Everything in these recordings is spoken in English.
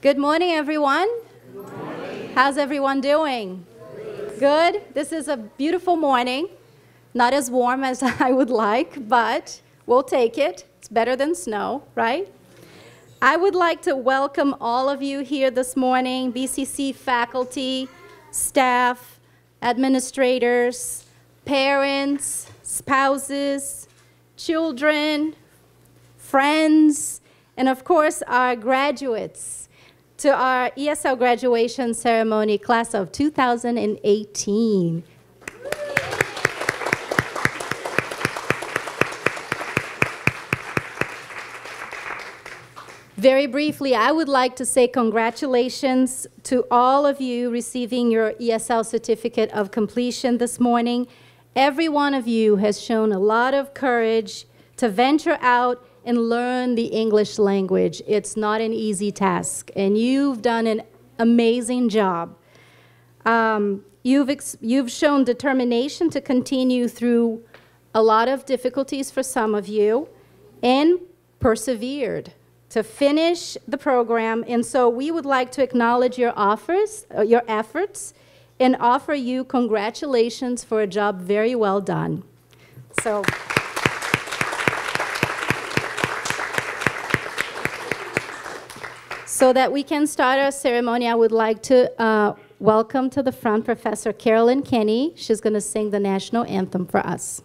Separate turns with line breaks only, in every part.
Good morning, everyone. Good morning. How's everyone doing? Good. This is a beautiful morning. Not as warm as I would like, but we'll take it. It's better than snow, right? I would like to welcome all of you here this morning, BCC faculty, staff, administrators, parents, spouses, children, friends, and of course our graduates to our ESL graduation ceremony class of 2018. Very briefly, I would like to say congratulations to all of you receiving your ESL certificate of completion this morning. Every one of you has shown a lot of courage to venture out and learn the English language. It's not an easy task, and you've done an amazing job. Um, you've, you've shown determination to continue through a lot of difficulties for some of you and persevered to finish the program. And so we would like to acknowledge your offers, uh, your efforts, and offer you congratulations for a job very well done. So. So that we can start our ceremony, I would like to uh, welcome to the front Professor Carolyn Kenny. She's going to sing the national anthem for us.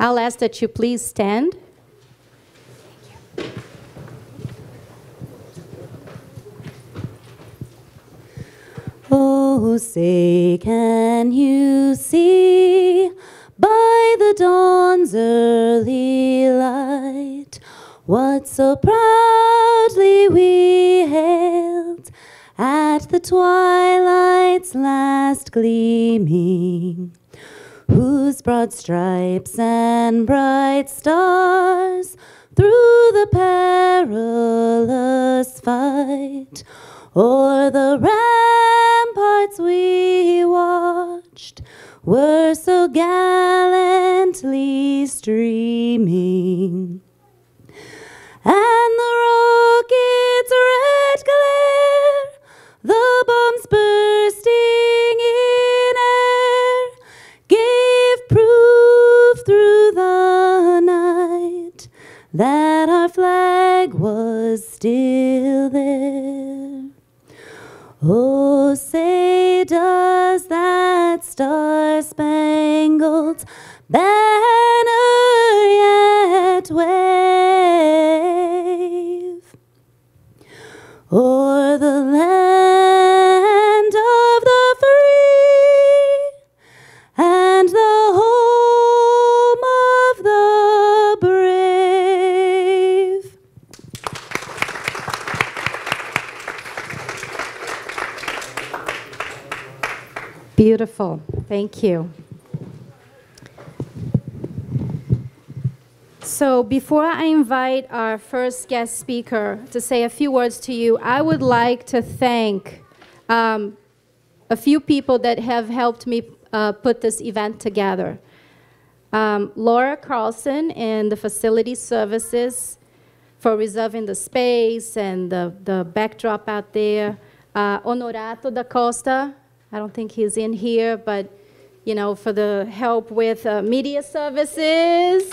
I'll ask that you please stand.
Oh, say, can you see dawn's early light what so proudly we hailed at the twilight's last gleaming? whose broad stripes and bright stars through the perilous fight o'er the ramparts we watched were so gallantly streaming. And the rocket's red glare, the bombs bursting in air, gave proof through the night that our flag was still there. Oh, say, does that star
Thank you. So before I invite our first guest speaker to say a few words to you, I would like to thank um, a few people that have helped me uh, put this event together. Um, Laura Carlson and the facility services for reserving the space and the, the backdrop out there. Uh, Honorato da Costa, I don't think he's in here, but you know, for the help with uh, media services.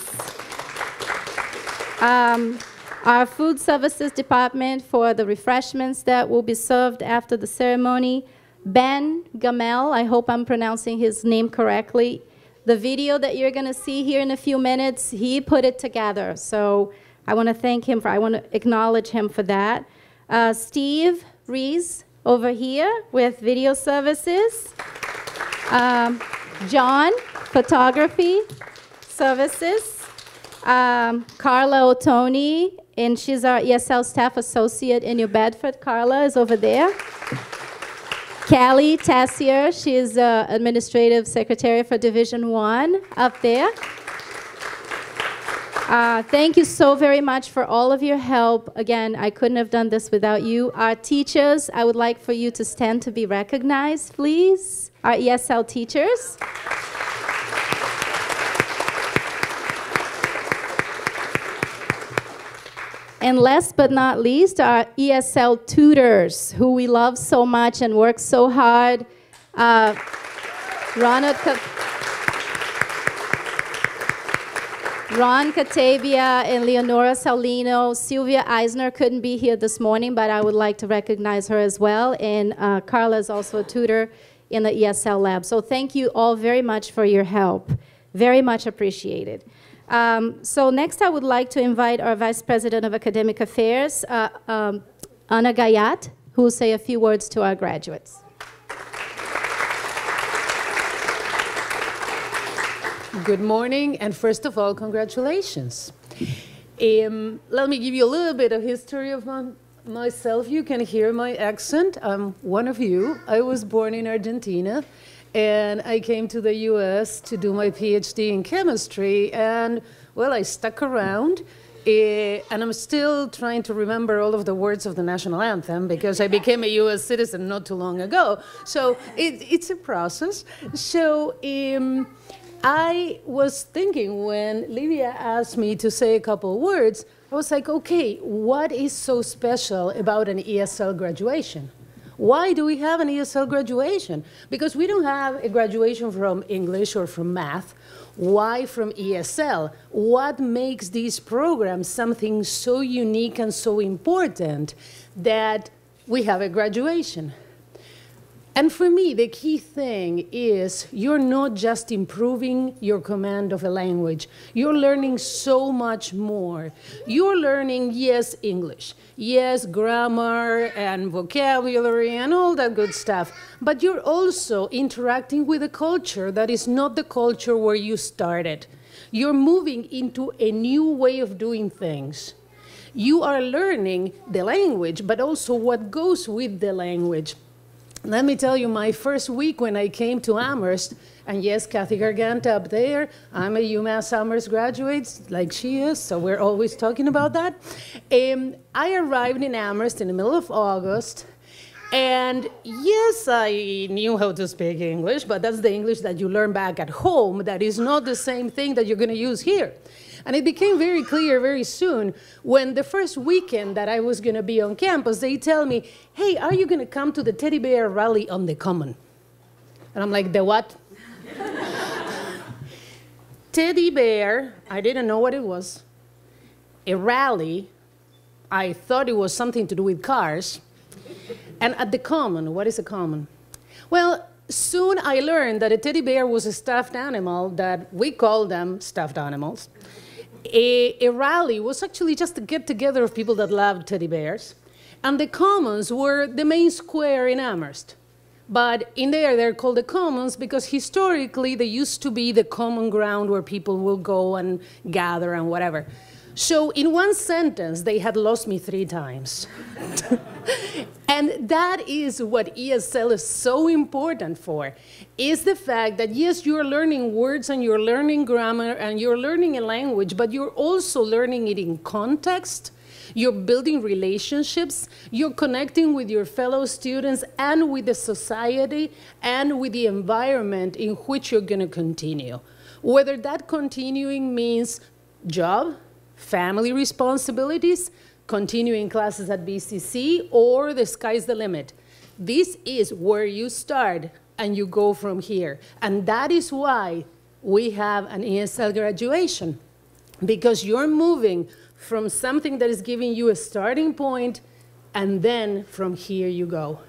Um, our food services department for the refreshments that will be served after the ceremony. Ben Gamel, I hope I'm pronouncing his name correctly. The video that you're going to see here in a few minutes, he put it together. So I want to thank him for, I want to acknowledge him for that. Uh, Steve Rees over here with video services. Um, John, photography services. Um, Carla Otoni, and she's our ESL staff associate in New Bedford. Carla is over there. Callie Tassier, she's uh, administrative secretary for Division One up there. Uh, thank you so very much for all of your help. Again, I couldn't have done this without you. Our teachers, I would like for you to stand to be recognized, please. Our ESL teachers. And last but not least, our ESL tutors, who we love so much and work so hard. Uh, Ronald. Ron Catavia and Leonora Saulino. Sylvia Eisner couldn't be here this morning, but I would like to recognize her as well. And uh, Carla is also a tutor in the ESL lab. So thank you all very much for your help. Very much appreciated. Um, so next I would like to invite our Vice President of Academic Affairs, uh, um, Anna Gayat, who will say a few words to our graduates.
Good morning, and first of all, congratulations. Um, let me give you a little bit of history of my, myself. You can hear my accent. I'm one of you. I was born in Argentina, and I came to the U.S. to do my PhD in chemistry, and well, I stuck around. Uh, and I'm still trying to remember all of the words of the national anthem because I became a U.S. citizen not too long ago. So it, it's a process. So um, I was thinking when Livia asked me to say a couple words, I was like, okay, what is so special about an ESL graduation? Why do we have an ESL graduation? Because we don't have a graduation from English or from math. Why from ESL? What makes these programs something so unique and so important that we have a graduation? And for me, the key thing is you're not just improving your command of a language, you're learning so much more. You're learning, yes, English, yes, grammar and vocabulary and all that good stuff, but you're also interacting with a culture that is not the culture where you started. You're moving into a new way of doing things. You are learning the language, but also what goes with the language let me tell you, my first week when I came to Amherst, and yes, Kathy Garganta up there, I'm a UMass Amherst graduate, like she is, so we're always talking about that. Um, I arrived in Amherst in the middle of August, and yes, I knew how to speak English, but that's the English that you learn back at home. That is not the same thing that you're going to use here. And it became very clear very soon when the first weekend that I was going to be on campus, they tell me, hey, are you going to come to the teddy bear rally on the common? And I'm like, the what? teddy bear, I didn't know what it was. A rally, I thought it was something to do with cars. And at the common, what is a common? Well, soon I learned that a teddy bear was a stuffed animal that we call them stuffed animals a, a rally was actually just a get together of people that loved teddy bears. And the commons were the main square in Amherst. But in there, they're called the commons because historically they used to be the common ground where people will go and gather and whatever. So in one sentence, they had lost me three times. and that is what ESL is so important for, is the fact that yes, you're learning words and you're learning grammar and you're learning a language, but you're also learning it in context, you're building relationships, you're connecting with your fellow students and with the society and with the environment in which you're gonna continue. Whether that continuing means job, family responsibilities, continuing classes at BCC, or the sky's the limit. This is where you start and you go from here. And that is why we have an ESL graduation, because you're moving from something that is giving you a starting point, and then from here you go.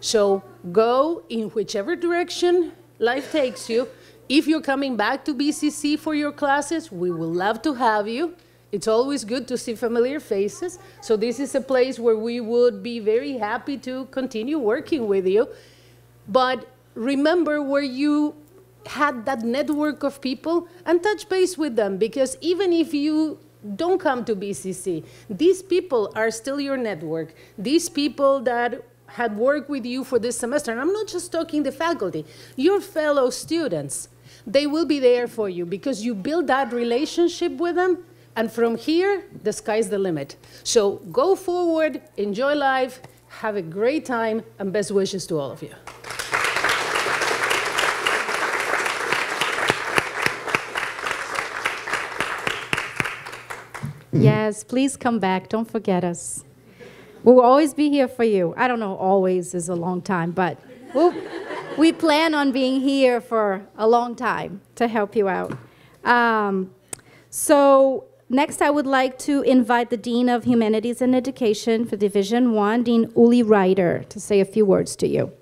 So go in whichever direction life takes you. If you're coming back to BCC for your classes, we would love to have you. It's always good to see familiar faces. So this is a place where we would be very happy to continue working with you. But remember where you had that network of people and touch base with them because even if you don't come to BCC, these people are still your network. These people that had worked with you for this semester, and I'm not just talking the faculty, your fellow students, they will be there for you because you build that relationship with them and from here, the sky's the limit. So go forward, enjoy life, have a great time, and best wishes to all of you.
Yes, please come back. Don't forget us. We'll always be here for you. I don't know, always is a long time, but we'll, we plan on being here for a long time to help you out. Um, so next, I would like to invite the Dean of Humanities and Education for Division One, Dean Uli Ryder, to say a few words to you.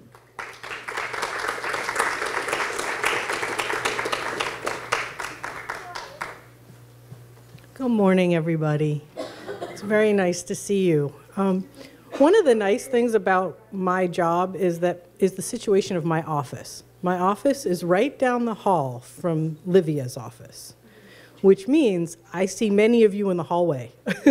Good morning, everybody. It's very nice to see you. Um, one of the nice things about my job is that is the situation of my office. My office is right down the hall from Livia's office, which means I see many of you in the hallway.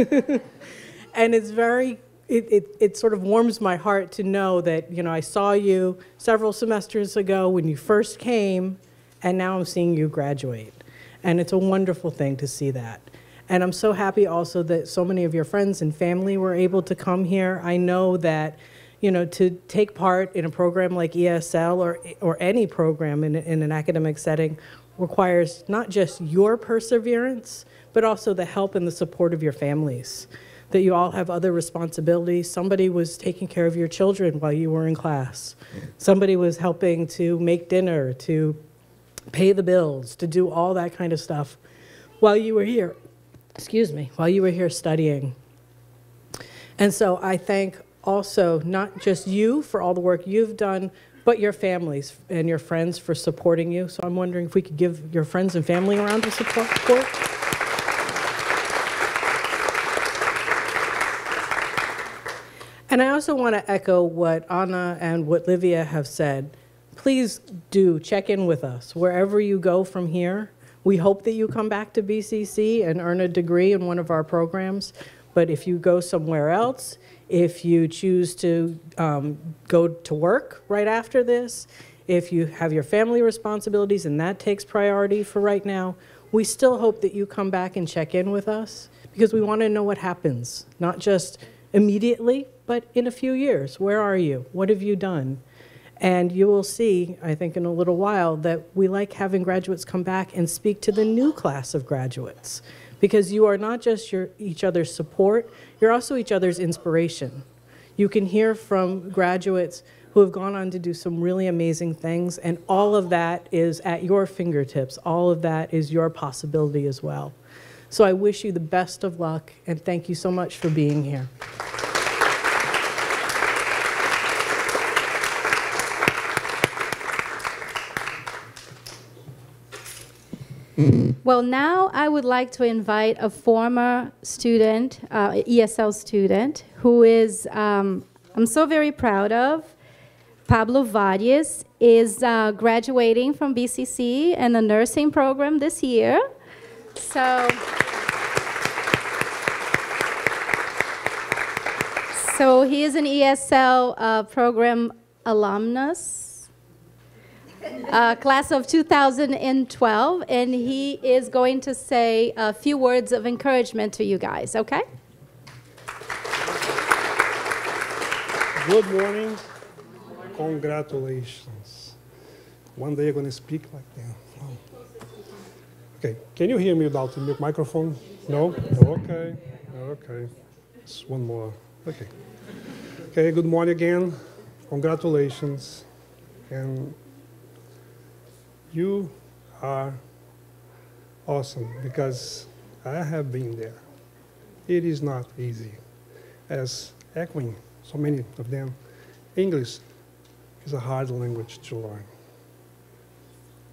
and it's very it, it, it sort of warms my heart to know that you know I saw you several semesters ago when you first came, and now I'm seeing you graduate. And it's a wonderful thing to see that. And I'm so happy also that so many of your friends and family were able to come here. I know that, you know, to take part in a program like ESL or, or any program in, in an academic setting requires not just your perseverance, but also the help and the support of your families. That you all have other responsibilities. Somebody was taking care of your children while you were in class. Somebody was helping to make dinner, to pay the bills, to do all that kind of stuff while you were here excuse me, while you were here studying. And so I thank also not just you for all the work you've done, but your families and your friends for supporting you. So I'm wondering if we could give your friends and family around a round of support. And I also want to echo what Anna and what Livia have said. Please do check in with us wherever you go from here. We hope that you come back to BCC and earn a degree in one of our programs. But if you go somewhere else, if you choose to um, go to work right after this, if you have your family responsibilities and that takes priority for right now, we still hope that you come back and check in with us because we want to know what happens, not just immediately, but in a few years. Where are you? What have you done? And you will see, I think, in a little while, that we like having graduates come back and speak to the new class of graduates because you are not just your, each other's support, you're also each other's inspiration. You can hear from graduates who have gone on to do some really amazing things, and all of that is at your fingertips. All of that is your possibility as well. So I wish you the best of luck, and thank you so much for being here.
Well, now I would like to invite a former student, uh, ESL student, who is, um, I'm so very proud of. Pablo Varias is uh, graduating from BCC in the nursing program this year. So, so he is an ESL uh, program alumnus uh, class of 2012, and he is going to say a few words of encouragement to you guys, okay?
Good morning. Congratulations. One day I'm going to speak like that. Okay, can you hear me without the microphone? No? Okay, okay. Just one more. Okay. Okay, good morning again. Congratulations. And you are awesome because I have been there. It is not easy. As echoing so many of them, English is a hard language to learn.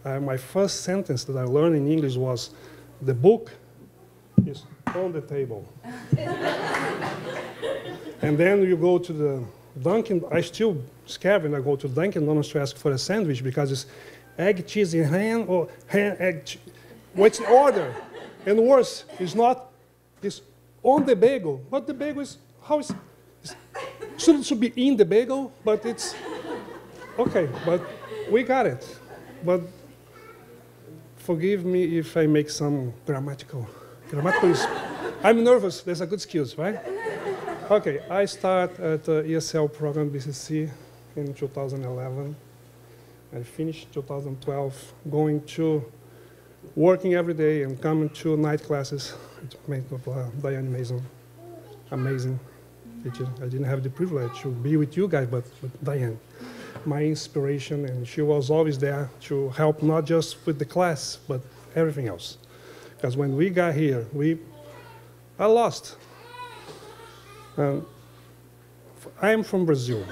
Uh, my first sentence that I learned in English was, the book is on the table. and then you go to the Dunkin', I still scared when I go to Dunkin' Donuts to ask for a sandwich because it's egg, cheese in hand, or ham, egg, cheese. what's the order? And worse, it's not, it's on the bagel. But the bagel is, how is, it should, should be in the bagel, but it's, okay, but we got it. But forgive me if I make some grammatical, grammatical, I'm nervous, there's a good excuse, right? Okay, I start at the ESL program BCC in 2011. I finished 2012 going to working every day and coming to night classes. It made uh, Diane Mason amazing teacher. I didn't have the privilege to be with you guys, but with Diane, my inspiration, and she was always there to help not just with the class, but everything else. Because when we got here, we are lost. Um, I am from Brazil.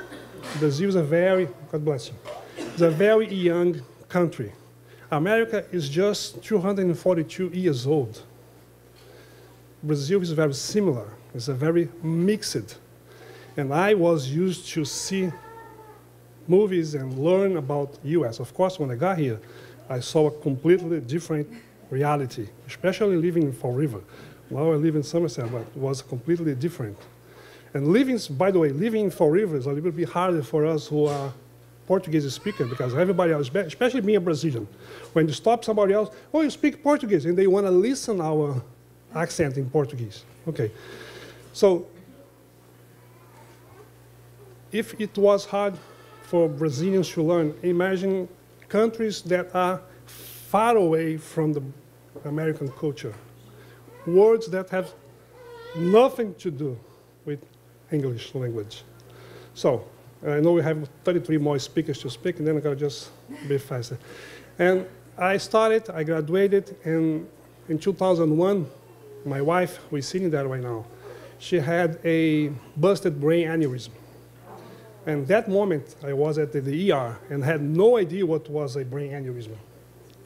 Brazil is a very, God bless you, it's a very young country. America is just 242 years old. Brazil is very similar. It's a very mixed. And I was used to see movies and learn about US. Of course, when I got here, I saw a completely different reality, especially living in Fall River. Now I live in Somerset, but it was completely different. And living, by the way, living in Fall River is a little bit harder for us who are Portuguese speaker because everybody else, especially me, a Brazilian, when you stop somebody else, oh, you speak Portuguese, and they want to listen our accent in Portuguese. Okay. So if it was hard for Brazilians to learn, imagine countries that are far away from the American culture. Words that have nothing to do with English language. So, I know we have 33 more speakers to speak, and then I'm going to just be faster. And I started, I graduated, and in 2001, my wife, we're sitting there right now, she had a busted brain aneurysm. And that moment, I was at the, ER and had no idea what was a brain aneurysm.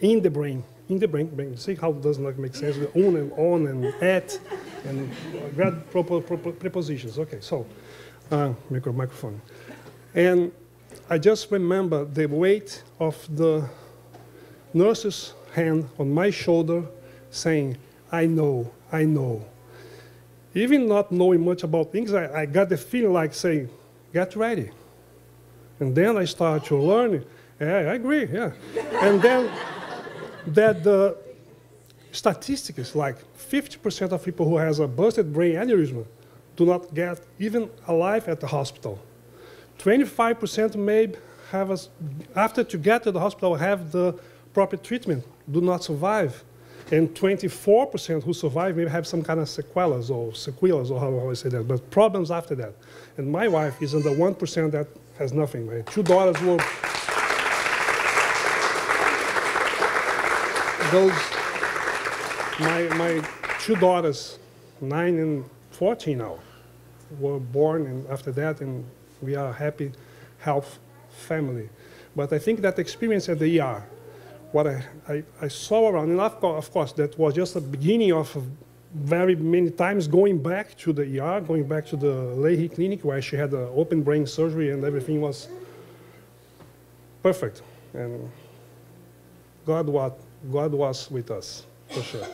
In the brain, in the brain, brain. see how it doesn't make sense, the on and on and at, and grad proper, prepositions. Okay, so, uh, micro, microphone. And I just remember the weight of the nurse's hand on my shoulder saying, I know, I know. Even not knowing much about things, I, I got the feeling like saying, get ready. And then I started to learn. Yeah, I agree, yeah. and then that the statistics, like 50% of people who has a busted brain aneurysm do not get even alive at the hospital. 25% may have, a, after to get to the hospital, have the proper treatment, do not survive. And 24% who survive may have some kind of sequelas or sequelas, or how I say that, but problems after that. And my wife is in the 1% that has nothing. My two daughters were. Those, my, my two daughters, 9 and 14 now, were born, and after that, and we are a happy, health family. But I think that experience at the ER what I, I, I, saw around, and of course, of course, that was just the beginning of very many times going back to the ER, going back to the Lahey Clinic where she had the open brain surgery and everything was perfect. And God was, God was with us, for sure.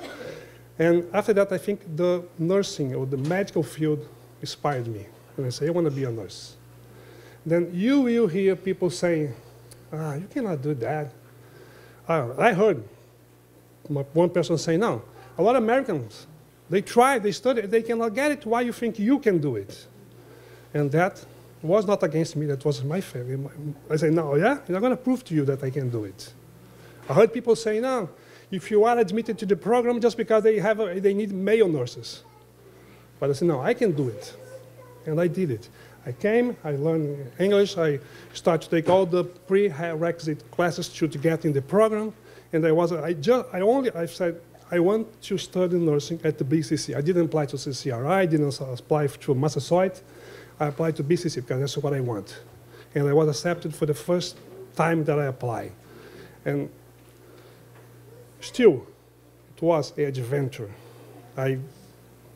And after that, I think the nursing or the medical field inspired me. And I say, I want to be a nurse. Then you will hear people saying, ah, you cannot do that. I heard one person say, no, a lot of Americans, they try, they study, they cannot get it. Why you think you can do it? And that was not against me, that was my family. I say, no, yeah? I'm going to prove to you that I can do it. I heard people say, no, if you are admitted to the program just because they, have a, they need male nurses. But I said, no, I can do it. And I did it. I came, I learned English, I started to take all the prerequisite classes to, to get in the program, and I was, I just, I only, I said, I want to study nursing at the BCC. I didn't apply to CCRI, I didn't apply to Massasoit, I applied to BCC because that's what I want. And I was accepted for the first time that I applied. And still, it was an adventure. I,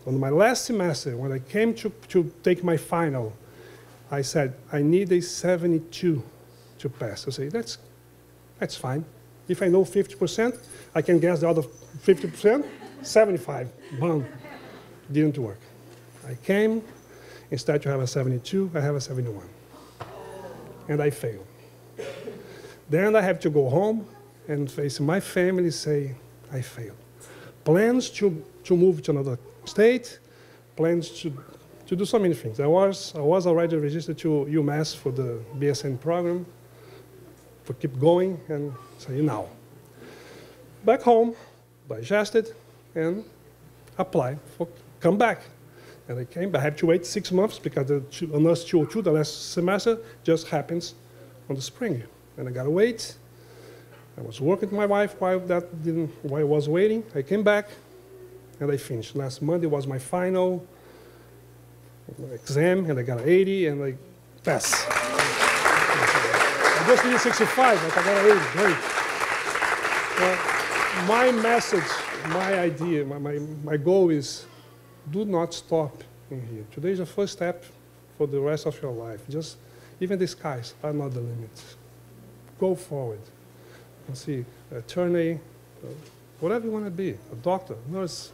on my last semester, when I came to, to take my final, I said, I need a 72 to pass. I say, that's, that's fine. If I know 50%, I can guess the other 50%, 75. Boom. Didn't work. I came, instead to have a 72, I have a 71. And I failed. Then I have to go home and face my family say, I failed. Plans to, to move to another state, plans to to do so many things. I was, I was already registered to UMass for the BSN program, for keep going, and say now. Back home, digest it, and apply for come back. And I came, but I had to wait six months because the two- nurse 202, the last semester, just happens on the spring. And I gotta wait. I was working with my wife while that didn't, while I was waiting. I came back and I finished. Last Monday was my final exam, and I got an 80, and I passed. I just needed 65, but I got an 80. Great. Well, my message, my idea, my, my, my goal is do not stop in here. Today is the first step for the rest of your life. Just, even the skies are not the limit. Go forward. And see, attorney, uh, whatever you want to be, a doctor, nurse.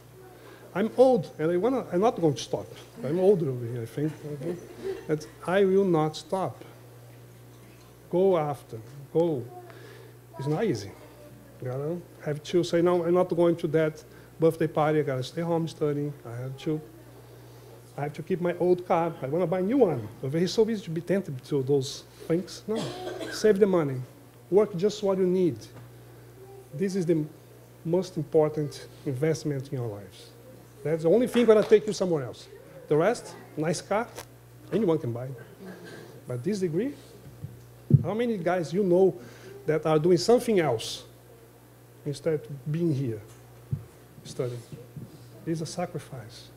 I'm old, and I wanna, I'm not going to stop. I'm older over here, I think. But I will not stop. Go after, go. It's not easy. You gotta have to say, no, I'm not going to that birthday party. I gotta stay home studying. I have to. I have to keep my old car. I want to buy a new one. But it's so easy to be tempted to those things. No, save the money. Work just what you need. This is the most important investment in your lives. That's the only thing gonna take you somewhere else. The rest, nice car, anyone can buy. But this degree, how many guys you know that are doing something else instead of being here studying? It's a sacrifice,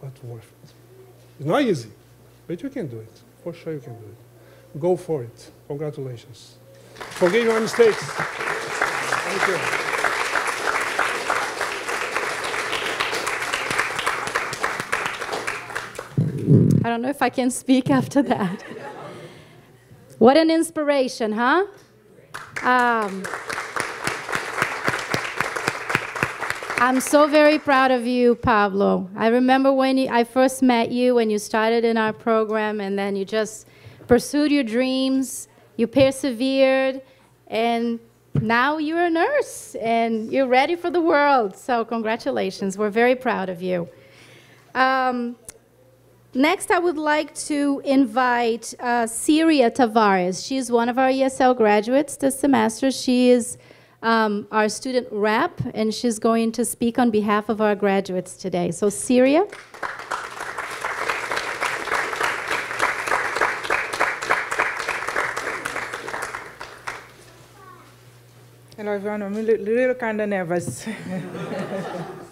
but worth it. It's not easy, but you can do it. For sure you can do it. Go for it. Congratulations. Forgive your mistakes. Thank you.
I don't know if I can speak after that. What an inspiration, huh? Um, I'm so very proud of you, Pablo. I remember when you, I first met you when you started in our program, and then you just pursued your dreams, you persevered, and now you're a nurse and you're ready for the world. So, congratulations. We're very proud of you. Um, Next, I would like to invite uh, Syria Tavares. She's one of our ESL graduates this semester. She is um, our student rep, and she's going to speak on behalf of our graduates today. So, Syria.
Hello, everyone. I'm a little, little kind of nervous.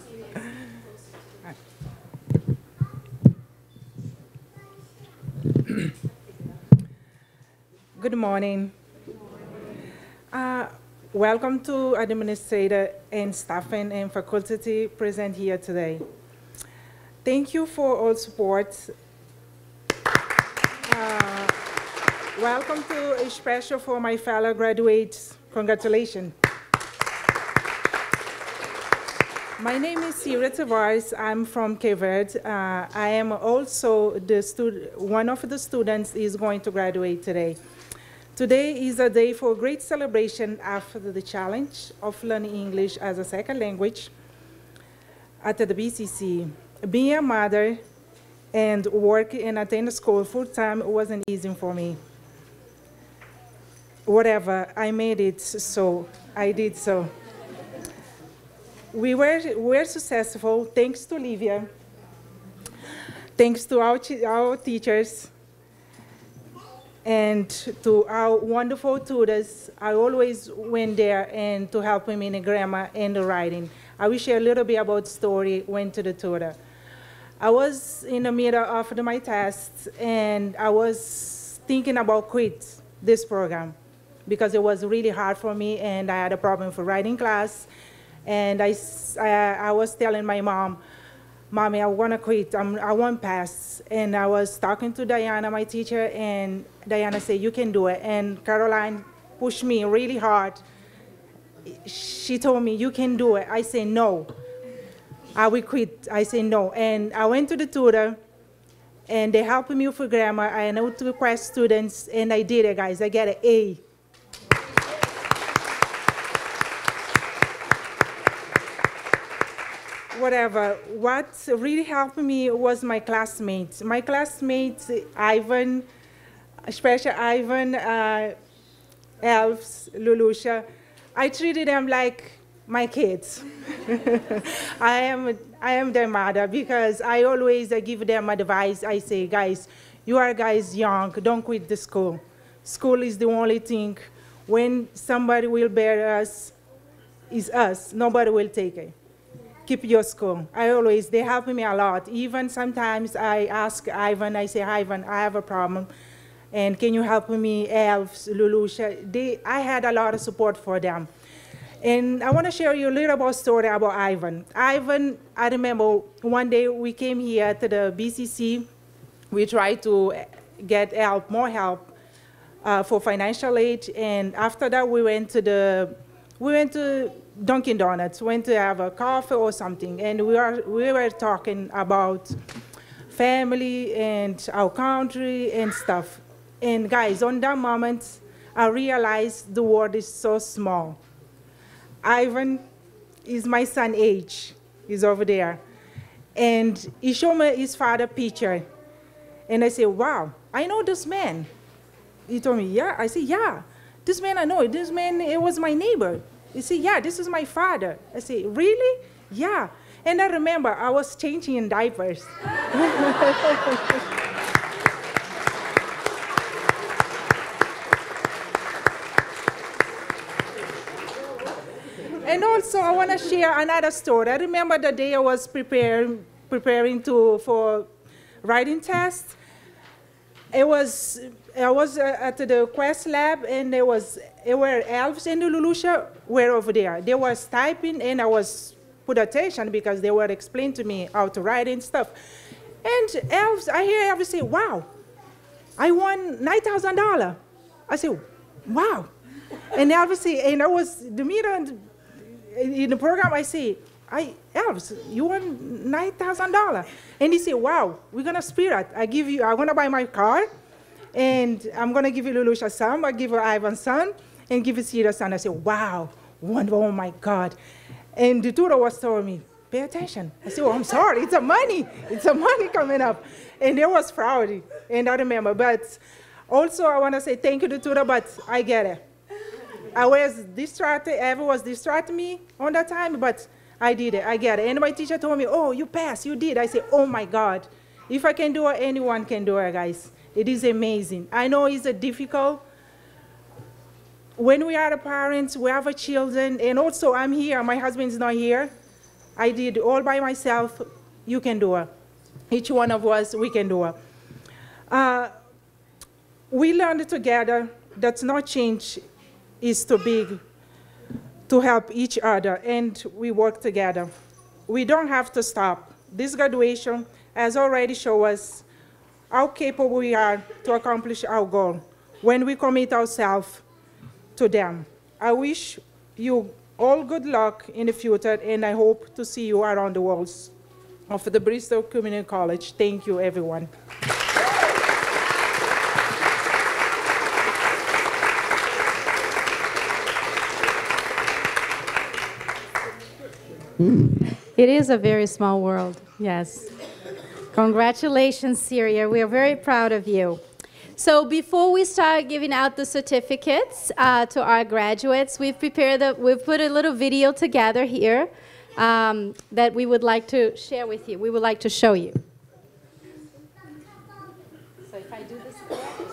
Good morning. Uh, welcome to administrator and staffing and faculty present here today. Thank you for all support. Uh, welcome to a special for my fellow graduates. Congratulations. My name is Syria Tavares. I'm from Cape Uh, I am also the one of the students is going to graduate today. Today is a day for great celebration after the challenge of learning English as a second language at the BCC. Being a mother and work and attend school full time wasn't easy for me. Whatever, I made it, so I did so. We were, were successful thanks to Livia, thanks to our, our teachers, and to our wonderful tutors. I always went there and to help him in the grammar and the writing. I will share a little bit about story, went to the tutor. I was in the middle of my tests and I was thinking about quit this program because it was really hard for me and I had a problem for writing class. And I I was telling my mom, Mommy, I want to quit. I'm, I want pass. And I was talking to Diana, my teacher, and Diana said, You can do it. And Caroline pushed me really hard. She told me, You can do it. I said, No. I will quit. I said, No. And I went to the tutor, and they helped me with grammar. I know to request students, and I did it, guys. I get an A. whatever. What really helped me was my classmates. My classmates, Ivan, especially Ivan, uh, Elves, Lulusha. I treated them like my kids. I am I am their mother because I always uh, give them advice. I say, guys, you are guys young. Don't quit the school. School is the only thing. When somebody will bear us, is us. Nobody will take it. Keep your school. I always they help me a lot. Even sometimes I ask Ivan. I say, Ivan, I have a problem and can you help me, Elves, Lulusha? They, I had a lot of support for them. And I want to share you a little about story about Ivan. Ivan, I remember one day we came here to the BCC. We tried to get help, more help uh, for financial aid. And after that, we went to the, we went to Dunkin' Donuts, went to have a coffee or something. And we, are, we were talking about family and our country and stuff. And guys, on that moment, I realized the world is so small. Ivan is my son age. He's over there. And he showed me his father picture. And I said, wow, I know this man. He told me, yeah. I said, yeah, this man I know. This man, it was my neighbor. He said, yeah, this is my father. I said, really? Yeah. And I remember I was changing in diapers. And also, I want to share another story. I remember the day I was preparing, preparing to, for writing test. It was, I was uh, at the Quest lab, and there was, it were elves and the Lulusha were over there. They was typing, and I was put attention because they were explaining to me how to write and stuff. And elves, I hear elves say, wow, I won $9,000. I said, wow. And Elvis say, and I was, the meter in the program, I say, I, elves, you won nine thousand dollars, and he say, "Wow, we're gonna spirit. I give you. I'm gonna buy my car, and I'm gonna give you Lulusha some. I give you Ivan son, and give Sierra son." I said, "Wow, wonderful! Oh my God!" And the tutor was telling me, "Pay attention." I said, well, I'm sorry. It's a money. It's a money coming up," and it was proud, and I remember. But also, I want to say thank you to tutor, but I get it. I was distracted. Eva was distracting me on that time, but I did it. I get it. And my teacher told me, "Oh, you passed. You did." I said, "Oh my God, if I can do it, anyone can do it, guys. It is amazing. I know it's a difficult. When we are parents, we have a children, and also I'm here. My husband's not here. I did all by myself. You can do it. Each one of us, we can do it. Uh, we learned together that no change is too big to help each other, and we work together. We don't have to stop. This graduation has already shown us how capable we are to accomplish our goal when we commit ourselves to them. I wish you all good luck in the future, and I hope to see you around the walls of the Bristol Community College. Thank you, everyone.
It is a very small world, yes. Congratulations, Syria. We are very proud of you. So before we start giving out the certificates uh, to our graduates, we've prepared, the, we've put a little video together here um, that we would like to share with you. We would like to show you. So if I do this correctly.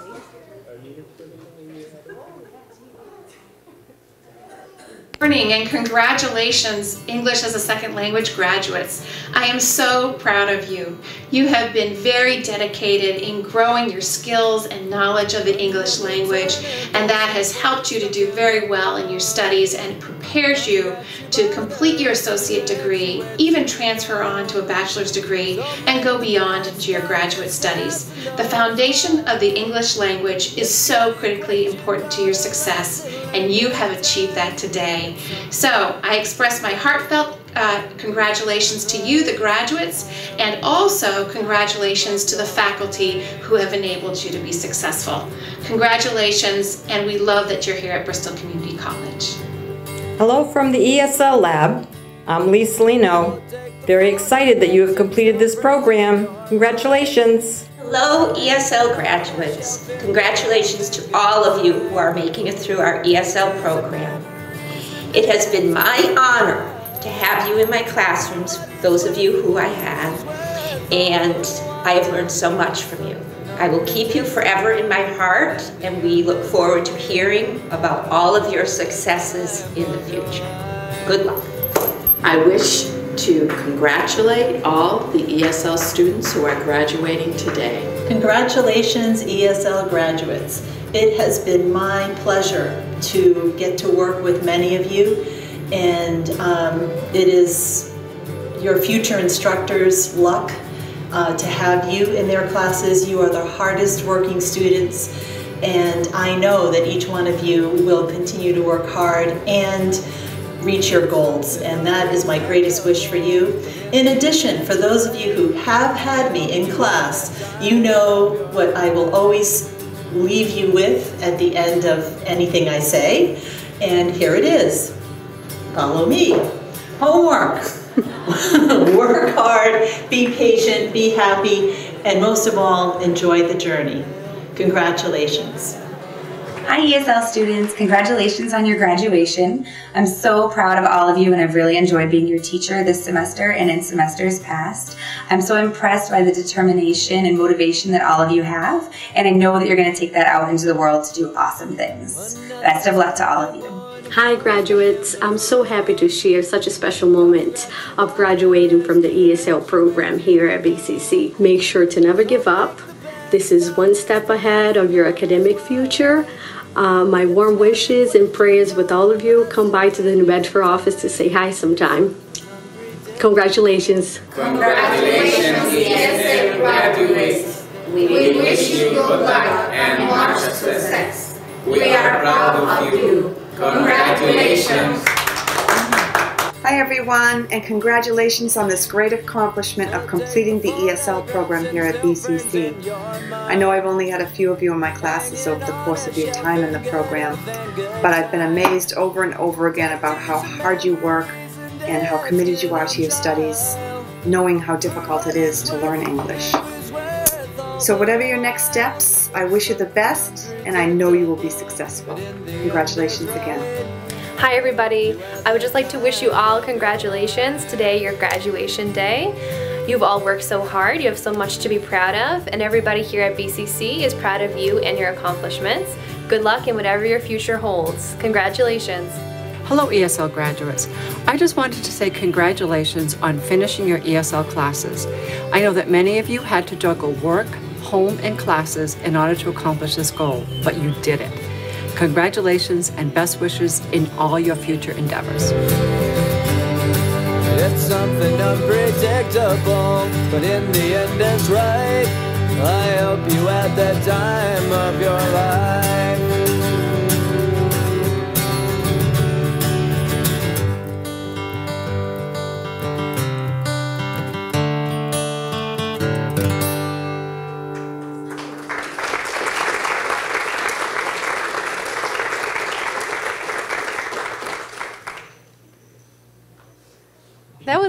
Morning and congratulations English as a second language graduates. I am so proud of you. You have been very dedicated in growing your skills and knowledge of the English language and that has helped you to do very well in your studies and prepares you to complete your associate degree, even transfer on to a bachelor's degree and go beyond into your graduate studies. The foundation of the English language is so critically important to your success and you have achieved that today. So I express my heartfelt uh, congratulations to you, the graduates, and also congratulations to the faculty who have enabled you to be successful. Congratulations, and we love that you're here at Bristol Community College.
Hello from the ESL Lab. I'm Lee Salino. Very excited that you have completed this program. Congratulations.
Hello, ESL graduates. Congratulations to all of you who are making it through our ESL program. It has been my honor to have you in my classrooms, those of you who I have, and I have learned so much from you. I will keep you forever in my heart, and we look forward to hearing about all of your successes in the future. Good luck.
I wish to congratulate all the ESL students who are graduating today.
Congratulations, ESL graduates. It has been my pleasure to get to work with many of you, and um, it is your future instructors' luck uh, to have you in their classes. You are the hardest working students, and I know that each one of you will continue to work hard and reach your goals, and that is my greatest wish for you. In addition, for those of you who have had me in class, you know what I will always leave you with at the end of anything I say, and here it is. Follow me. Homework. Work hard, be patient, be happy, and most of all, enjoy the journey. Congratulations.
Hi ESL students, congratulations on your graduation. I'm so proud of all of you and I've really enjoyed being your teacher this semester and in semesters past. I'm so impressed by the determination and motivation that all of you have and I know that you're going to take that out into the world to do awesome things. Best of luck to all of you.
Hi graduates, I'm so happy to share such a special moment of graduating from the ESL program here at BCC. Make sure to never give up. This is one step ahead of your academic future. Uh, my warm wishes and prayers with all of you. Come by to the New Bedford office to say hi sometime. Congratulations.
Congratulations, ESL graduates. We wish you good luck and much success. We are proud of you. Congratulations.
Hi everyone, and congratulations on this great accomplishment of completing the ESL program here at BCC. I know I've only had a few of you in my classes over the course of your time in the program, but I've been amazed over and over again about how hard you work and how committed you are to your studies, knowing how difficult it is to learn English. So whatever your next steps, I wish you the best, and I know you will be successful. Congratulations again.
Hi everybody. I would just like to wish you all congratulations today, your graduation day. You've all worked so hard, you have so much to be proud of, and everybody here at BCC is proud of you and your accomplishments. Good luck in whatever your future holds. Congratulations.
Hello ESL graduates. I just wanted to say congratulations on finishing your ESL classes. I know that many of you had to juggle work, home, and classes in order to accomplish this goal, but you did it. Congratulations and best wishes in all your future endeavors.
It's something unpredictable, but in the end it's right. I hope you the time of your life.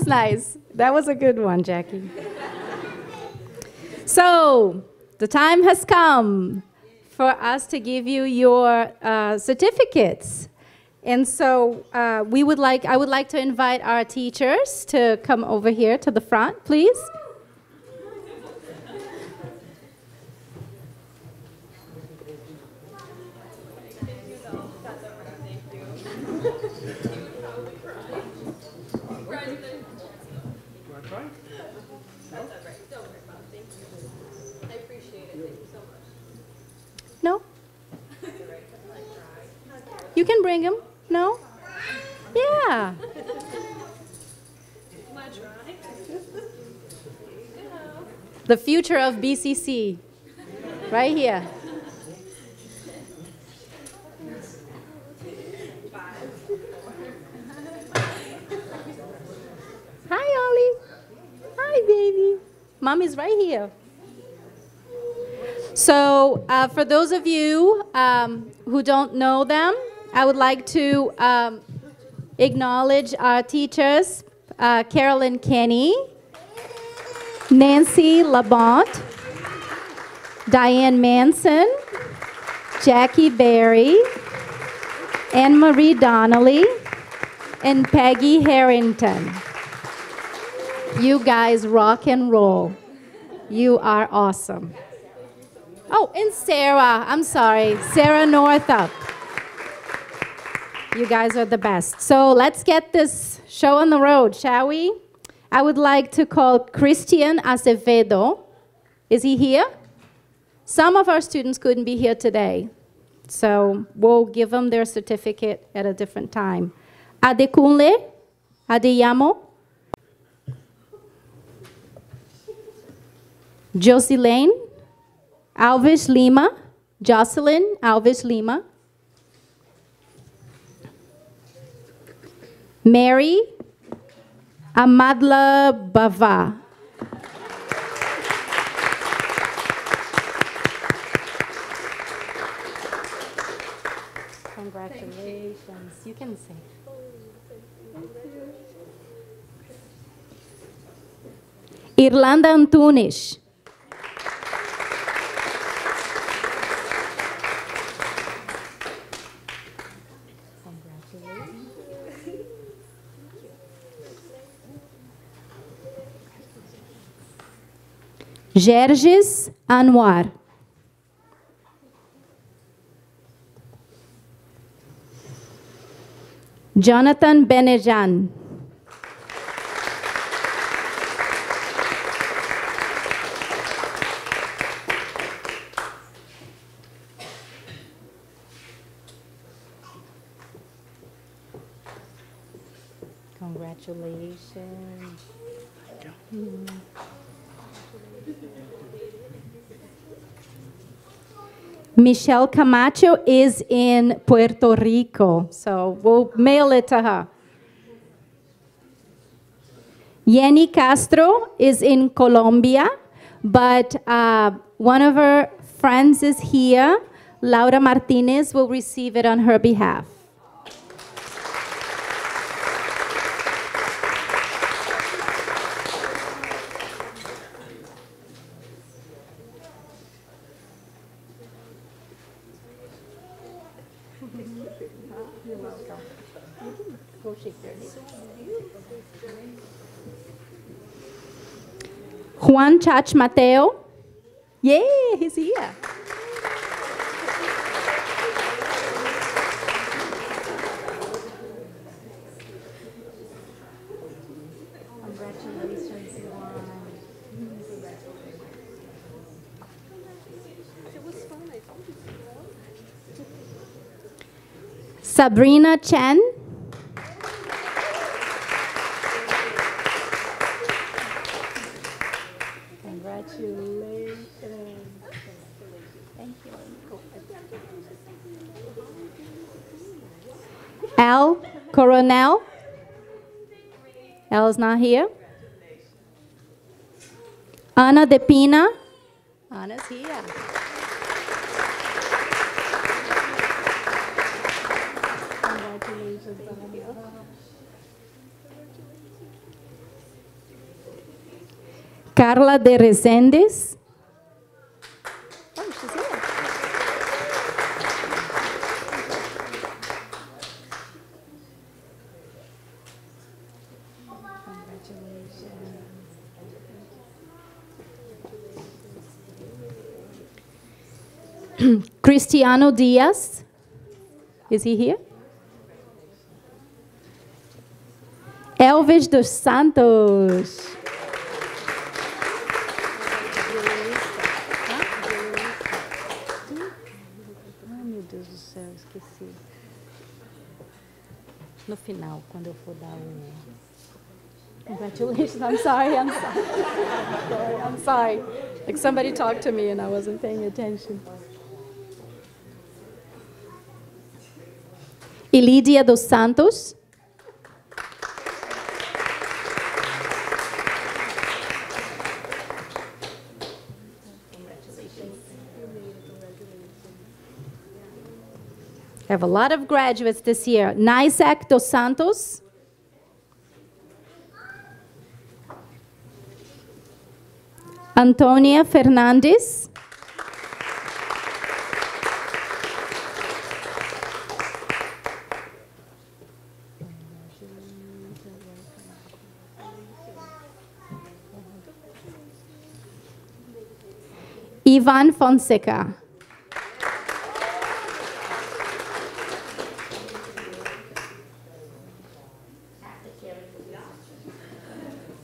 Nice. That was a good one, Jackie. so, the time has come for us to give you your uh, certificates. And so uh, we would like, I would like to invite our teachers to come over here to the front, please. No? You can bring him. No? Yeah. The future of BCC. Right here. Hi, Ollie. Hi, baby. Mommy's right here. So, uh, for those of you um, who don't know them, I would like to um, acknowledge our teachers uh, Carolyn Kenny, Nancy Labont, Diane Manson, Jackie Berry, Anne Marie Donnelly, and Peggy Harrington. You guys rock and roll. You are awesome. Oh, and Sarah, I'm sorry, Sarah Northup. You guys are the best. So let's get this show on the road, shall we? I would like to call Christian Acevedo. Is he here? Some of our students couldn't be here today, so we'll give them their certificate at a different time. Adekunle Adeyamo. Jocelyn Lane, Alves Lima. Jocelyn Alves Lima. Mary Amadla Bava. Congratulations. You can say. Irlanda Antunes. Gerges Anwar. Jonathan Benejan. Michelle Camacho is in Puerto Rico, so we'll mail it to her. Yenny Castro is in Colombia, but uh, one of her friends is here. Laura Martinez will receive it on her behalf. You're welcome. You can go shake their hand. Juan Chach Mateo. Yay, he's here. Sabrina Chen. Congratulations. Thank you. Al Coronel. Al is not here. Ana De Pina. Anna's here. Carla de Resendes. Cristiano Diaz. Is he here? Elvis dos Santos. Ai, meu Deus do céu, esqueci. No final, quando eu for dar o. Congratulations. I'm sorry. I'm sorry. I'm sorry. Like somebody talked to me and I wasn't paying attention. Elidia dos Santos. I have a lot of graduates this year. Naisak dos Santos. Antonia Fernandes. Ivan Fonseca.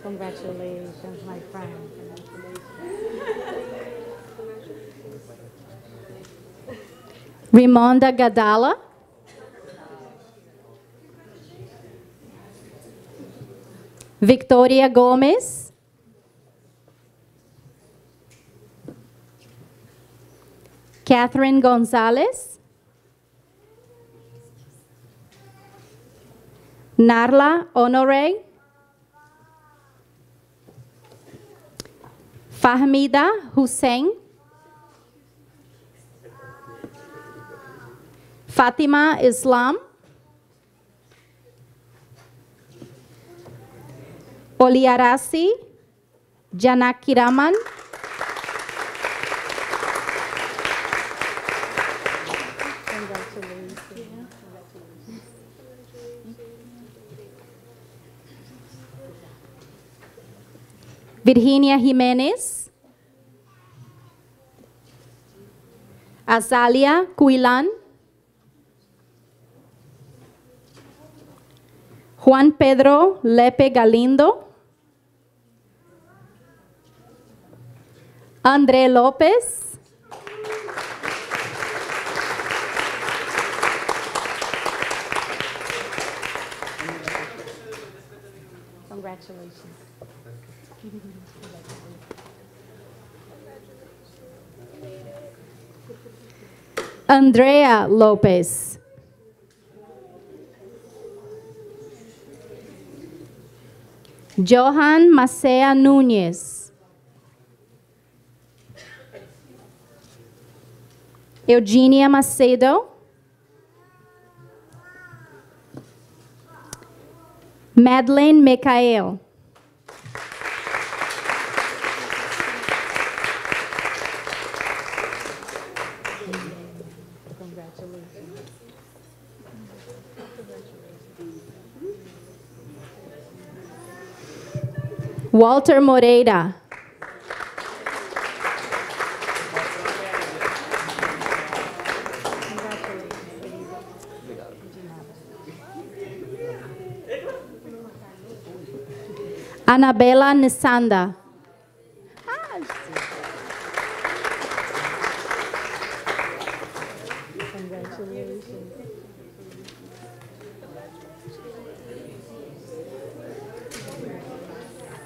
Congratulations, my friend.
Rimonda Gadala. Victoria Gomez. Catherine Gonzalez. Narla Honore. Fahmida Hussein. Fatima Islam. Oliarasi Janakiraman. Virginia Jimenez. Azalia Cuilan. Juan Pedro Lepe Galindo. André López.
Congratulations.
Andrea Lopez. Johan Macea Núñez. Eugenia Macedo. Madeleine Michael. Walter Moreira. Anabela Nisanda.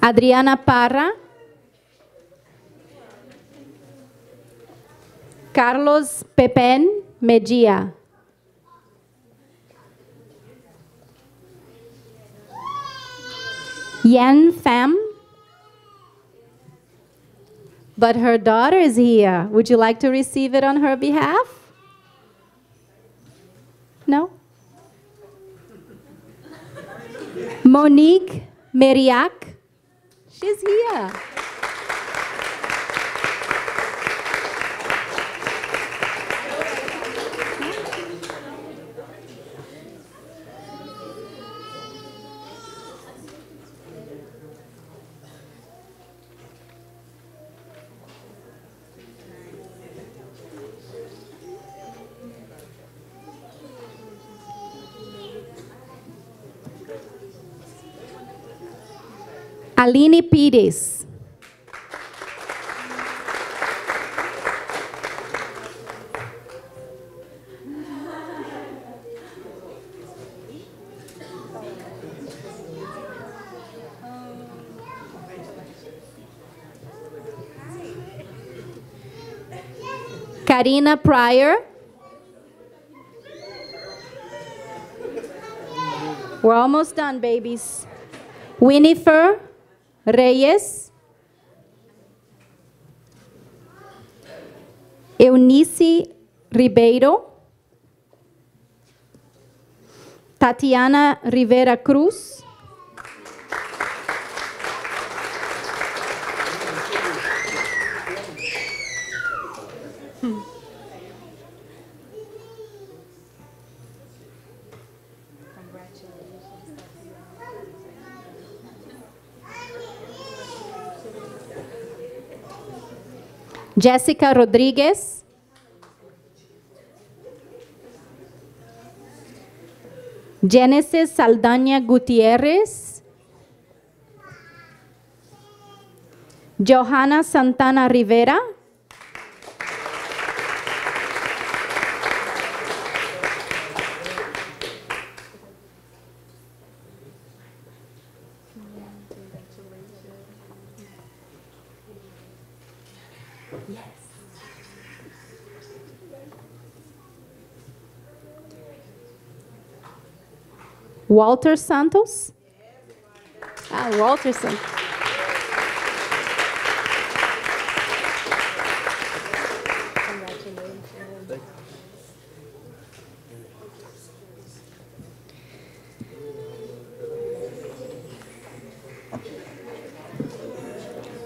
Adriana Parra. Carlos Pepen Mejia. Yan Pham. But her daughter is here. Would you like to receive it on her behalf? No? Monique Meriac. She's here. Aline Pires. Karina Pryor. We're almost done, babies. Winifred Reyes. Eunice Ribeiro. Tatiana Rivera Cruz. Jessica Rodriguez. Genesis Saldaña Gutierrez. Johanna Santana Rivera. Walter Santos. Ah, Walter Santos.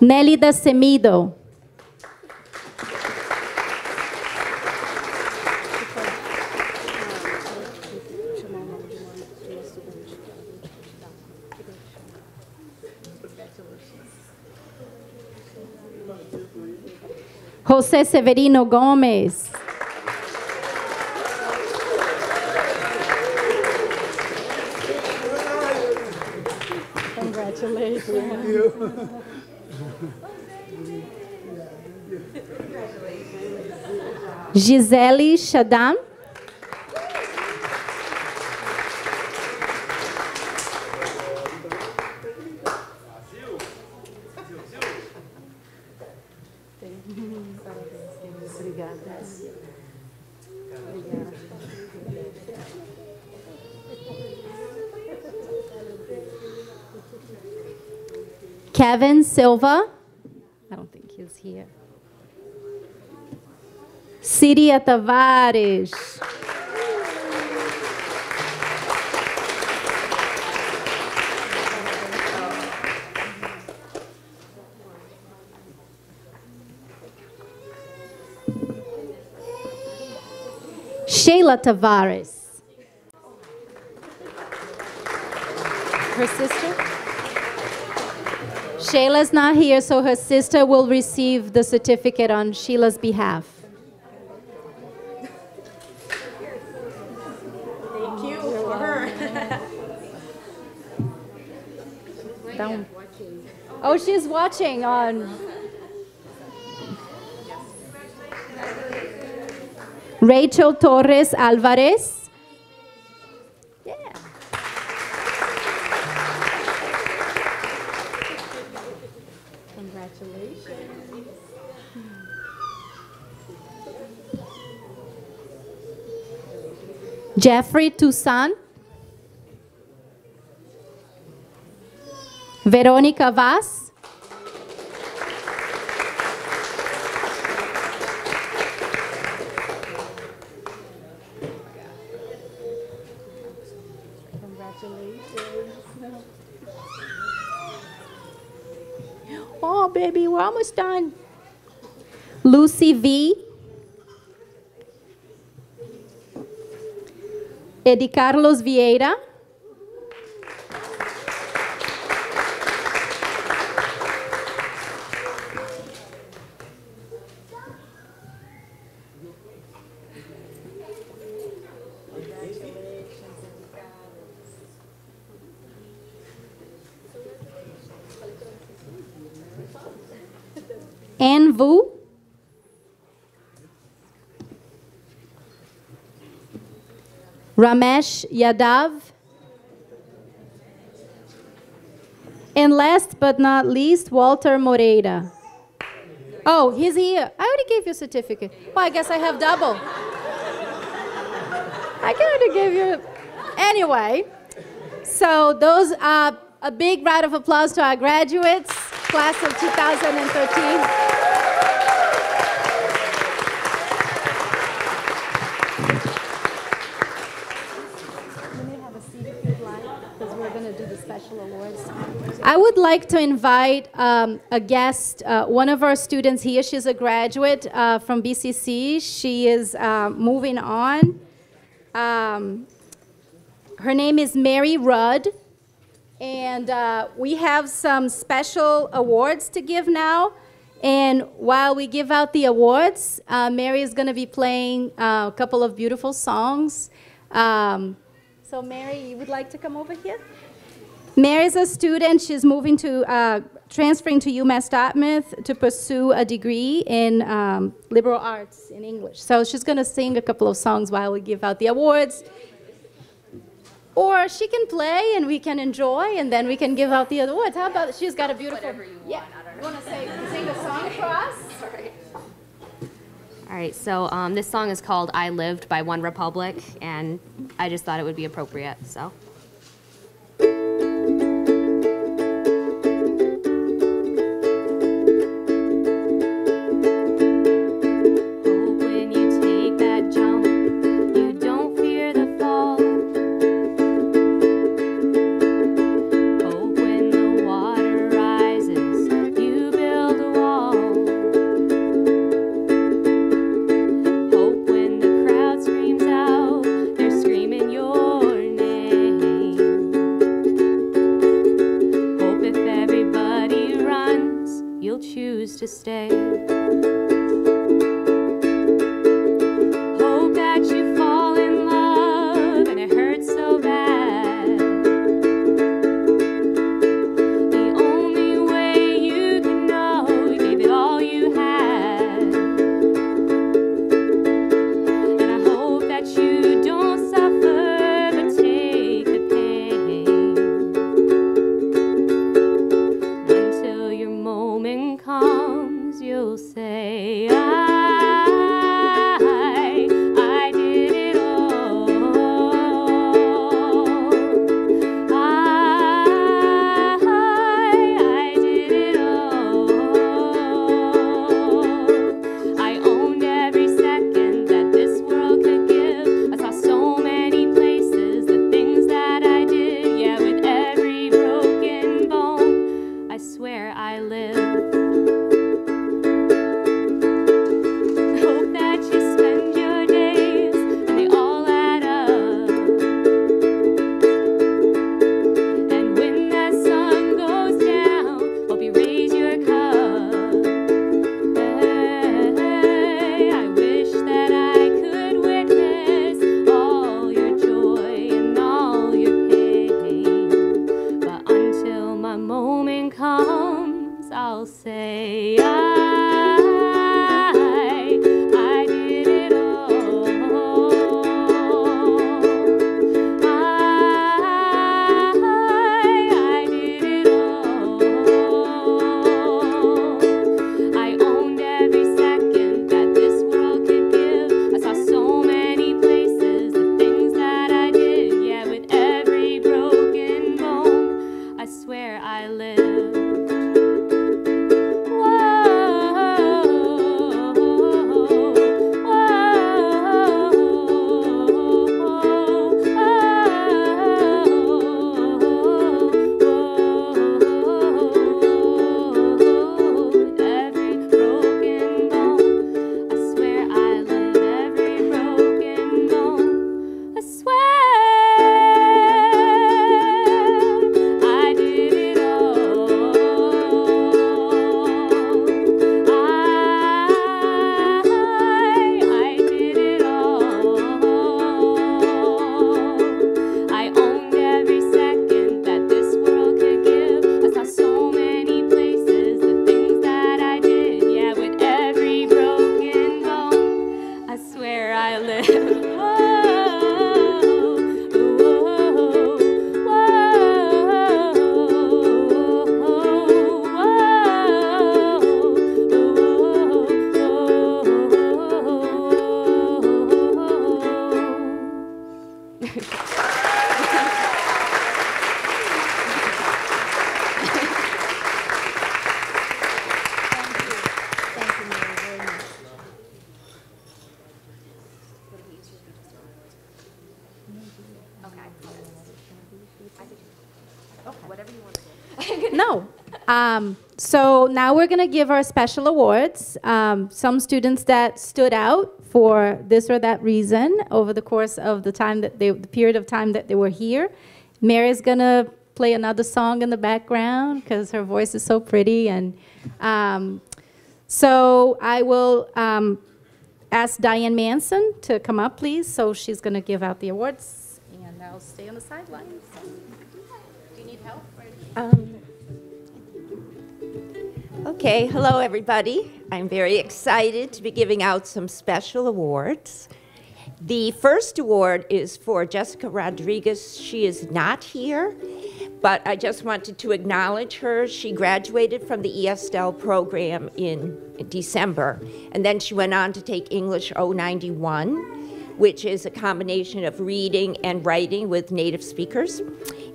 Nélida Semido. José Severino Gomes.
Congratulations.
Gisele Shadam. Kevin Silva. I don't think he's here. Ciria Tavares. Sheila Tavares. Her sister? Shayla's not here, so her sister will receive the certificate on Sheila's behalf.
Thank you for her.
Down. Oh, she's watching on. Rachel Torres Alvarez. Jeffrey Toussaint. Veronica Vaz.
Congratulations.
Oh, baby, we're almost done. Lucy V. Eddie Carlos Vieira. Ramesh Yadav. And last but not least, Walter Moreira. Oh, he's here. I already gave you a certificate. Well, I guess I have double. I can already gave you. Anyway, so those are a big round of applause to our graduates, class of 2013.
Because we're going to do the special awards.
I would like to invite um, a guest, uh, one of our students here. She's a graduate uh, from BCC. She is uh, moving on. Um, her name is Mary Rudd. And uh, we have some special awards to give now. And while we give out the awards, uh, Mary is going to be playing uh, a couple of beautiful songs. Um, so, Mary, you would like to come over here? Mary is a student. She's moving to, uh, transferring to UMass Dartmouth to pursue a degree in um, liberal arts in English. So she's going to sing a couple of songs while we give out the awards. Or she can play and we can enjoy, and then we can give out the other awards. How about she's got a beautiful.
Whatever you
yeah.
want. I don't
You want to say, sing a song for us?
All right, so um, this song is called I Lived by OneRepublic, and I just thought it would be appropriate, so. Choose give
our special awards. Um, some students that stood out for this or that reason over the course of the time that they, the period of time that they were here. Mary's to play another song in the background because her voice is so pretty. And um, So I will um, ask Diane Manson to come up, please. So she's to give out the awards, and I'll stay on the sidelines. Do you need help?
Okay, hello everybody. I'm very excited to be giving out some special awards. The first award is for Jessica Rodriguez. She is not here, but I just wanted to acknowledge her. She graduated from the ESL program in December, and then she went on to take English 091, which is a combination of reading and writing with native speakers.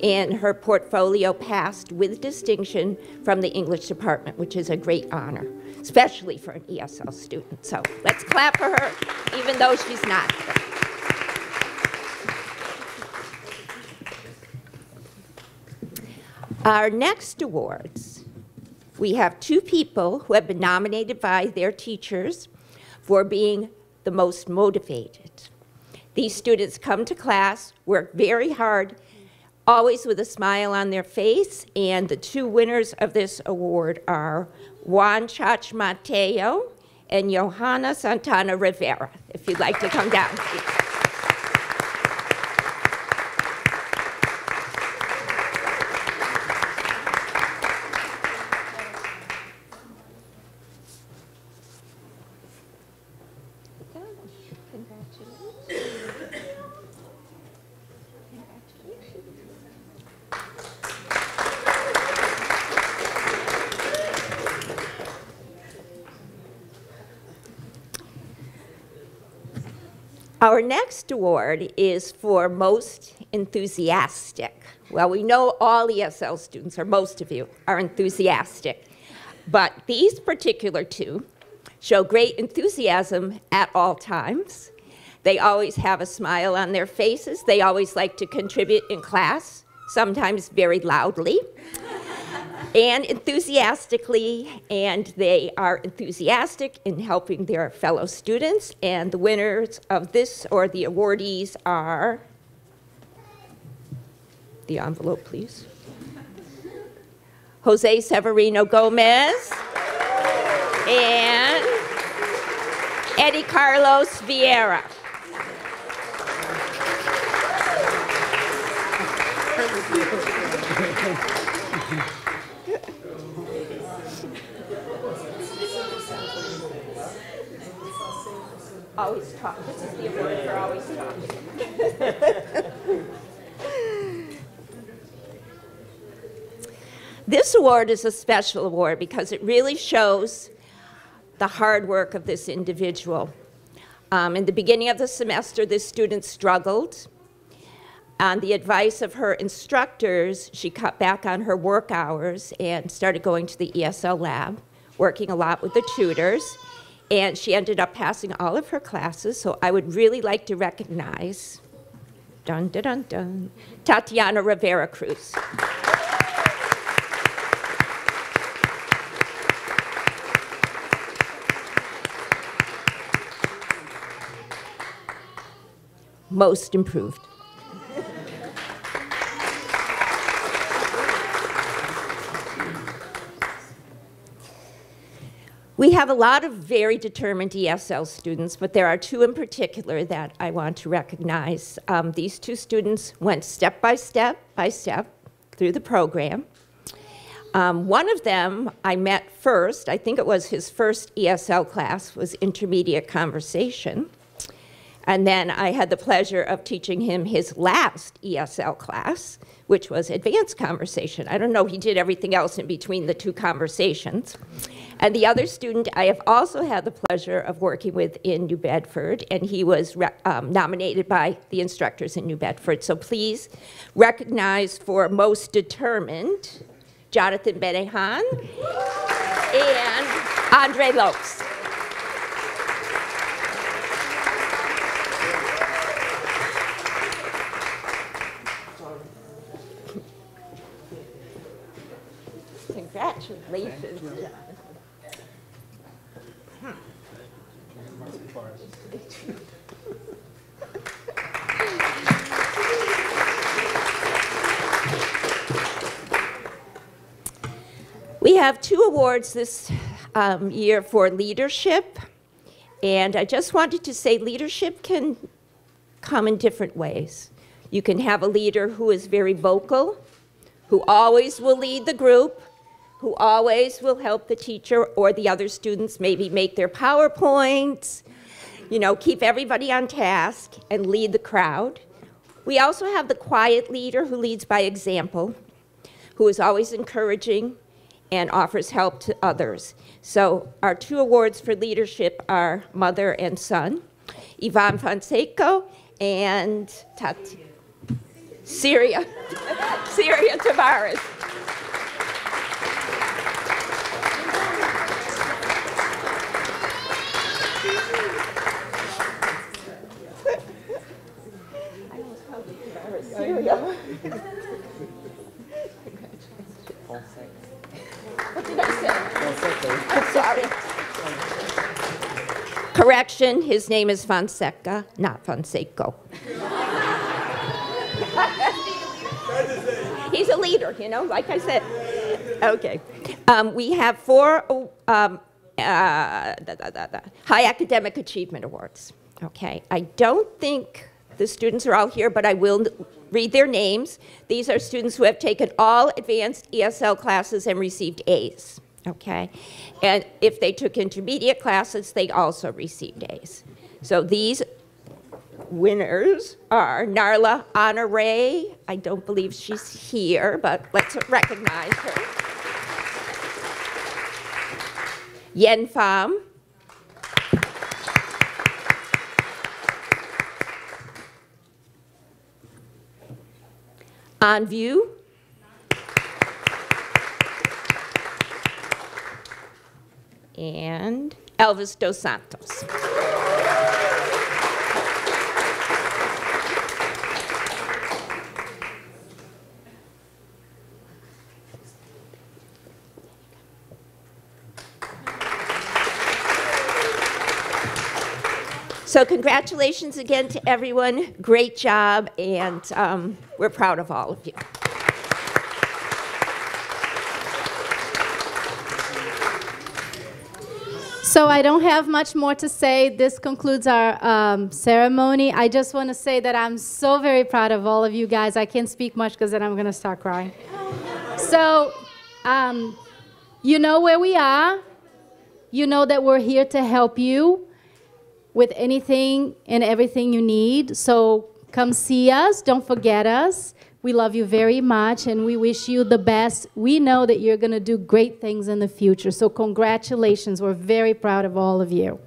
And her portfolio passed with distinction from the English department, which is a great honor, especially for an ESL student. So let's clap for her, even though she's not. Our next awards, we have two people who have been nominated by their teachers for being the most motivated. These students come to class, work very hard, always with a smile on their face, and the two winners of this award are Juan Chach Mateo and Johanna Santana Rivera. If you'd like to come down, Our next award is for most enthusiastic. Well, we know all ESL students, or most of you, are enthusiastic, but these particular two show great enthusiasm at all times. They always have a smile on their faces. They always like to contribute in class, sometimes very loudly and enthusiastically, and they are enthusiastic in helping their fellow students. And the winners of this, or the awardees, are the envelope, please. Jose Severino Gomez and Eddie Carlos Vieira. always talk. This is the award for always talking. this award is a special award because it really shows the hard work of this individual. Um, in the beginning of the semester, this student struggled. On the advice of her instructors, she cut back on her work hours and started going to the ESL lab, working a lot with the tutors and she ended up passing all of her classes. So I would really like to recognize, dun dun dun dun, Tatiana Rivera Cruz. Most improved. We have a lot of very determined ESL students, but there are two in particular that I want to recognize. Um, these two students went step by step by step through the program. Um, one of them I met first, I think it was his first ESL class, was intermediate conversation. And then I had the pleasure of teaching him his last ESL class, which was advanced conversation. I don't know, he did everything else in between the two conversations. And the other student I have also had the pleasure of working with in New Bedford, and he was um, nominated by the instructors in New Bedford. So please recognize for most determined Jonathan Benejan and Andre Lopes. Congratulations. We have two awards this um, year for leadership. And I just wanted to say leadership can come in different ways. You can have a leader who is very vocal, who always will lead the group, who always will help the teacher or the other students maybe make their PowerPoints, you know, keep everybody on task and lead the crowd. We also have the quiet leader who leads by example, who is always encouraging and offers help to others. So our two awards for leadership are mother and son, Yvonne Fonseca and Tati. Syria, Syria Tavares. What did I say? I'm sorry. Correction, his name is Fonseca, not Fonseco. He's a leader, you know, like I said. Okay. Um, we have four um, uh, da, da, da, high academic achievement awards. Okay. I don't think the students are all here, but I will read their names. These are students who have taken all advanced ESL classes and received A's. Okay. And if they took intermediate classes, they also received A's. So these winners are Narla Honore. I don't believe she's here, but let's recognize her. Yen Pham. On View. And Elvis Dos Santos. So congratulations again to everyone. Great job, and um, we're proud of all of you.
So I don't have much more to say. This concludes our um, ceremony. I just want to say that I'm so very proud of all of you guys. I can't speak much because then I'm going to start crying. So um, you know where we are. You know that we're here to help you with anything and everything you need. So come see us. Don't forget us. We love you very much and we wish you the best. We know that you're going to do great things in the future. So, congratulations. We're very proud of all of you.